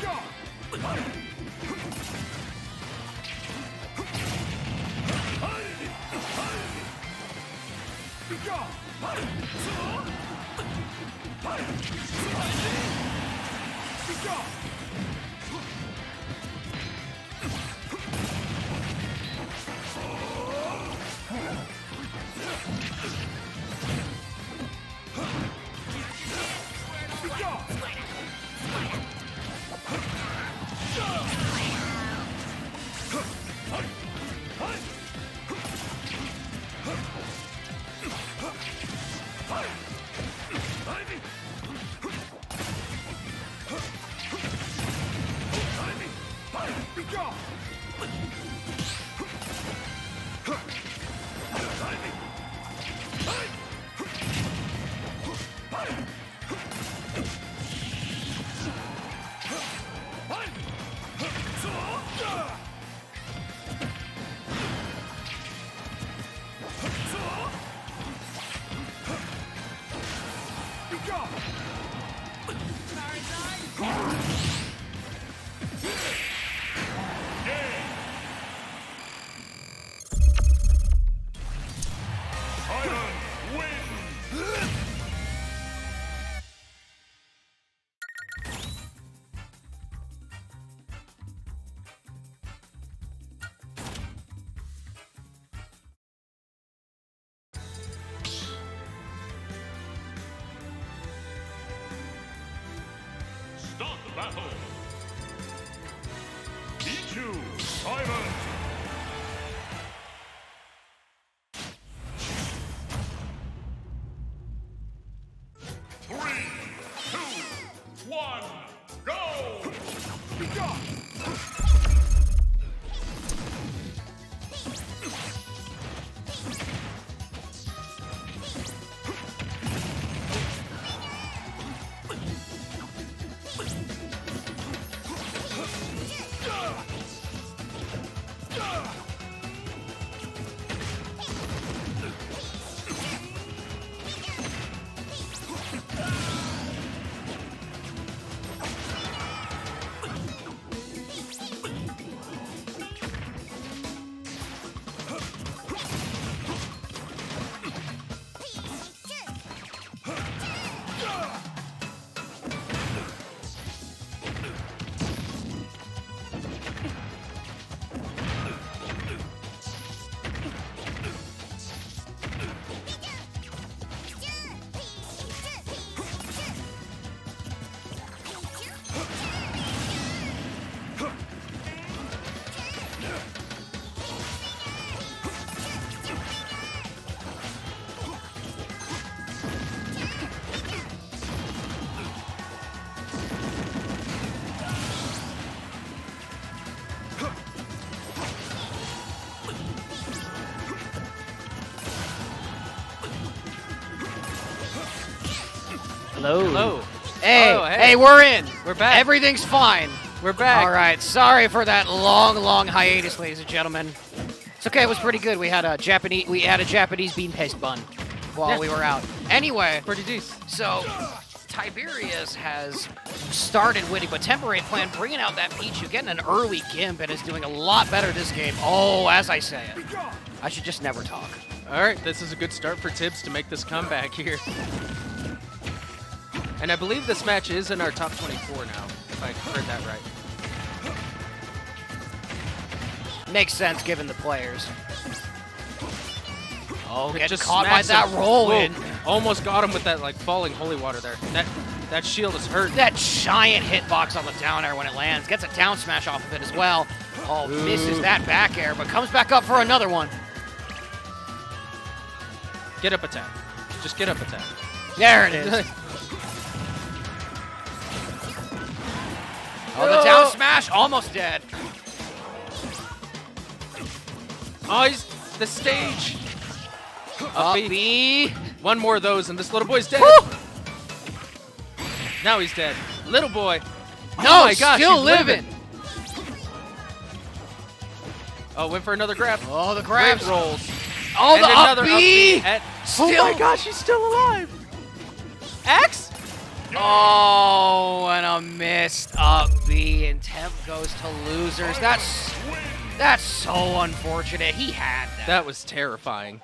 Go! Iron Start the battle! Pichu, Simon! Hello. Hello. Hey, Oh, hey, hey. we're in. We're back. Everything's fine. We're back. All right. Sorry for that long, long hiatus, ladies and gentlemen. It's okay. It was pretty good. We had a Japanese. We had a Japanese bean paste bun while Yeah. we were out. Anyway, Pretty decent. so Tiberius has started winning, but Temporary Plan bringing out that Pichu, getting an early Gimp, and is doing a lot better this game. Oh, as I say it, I should just never talk. All right, this is a good start for Tibbs to make this comeback here. And I believe this match is in our top 24 now, if I heard that right. Makes sense given the players. Oh, It just caught by that roll in. Almost got him with that like falling holy water there. That that shield is hurt. That giant hitbox on the down air when it lands. Gets a down smash off of it as well. Oh, misses Ooh. that back air, but comes back up for another one. Get up attack. Just get up attack. There it is. Oh, the down smash, almost dead. Oh, he's the stage. Up B. B. One more of those, and this little boy's dead. Woo! Now he's dead. Little boy. Oh no, oh my gosh, He's still he's living. Oh, went for another grab. Oh, the Great grabs. rolls. Oh, and the another up B. At, Still. Oh my gosh, he's still alive. X? Oh, and a missed up B, and Temp goes to losers. That's that's so unfortunate. He had that. That was terrifying.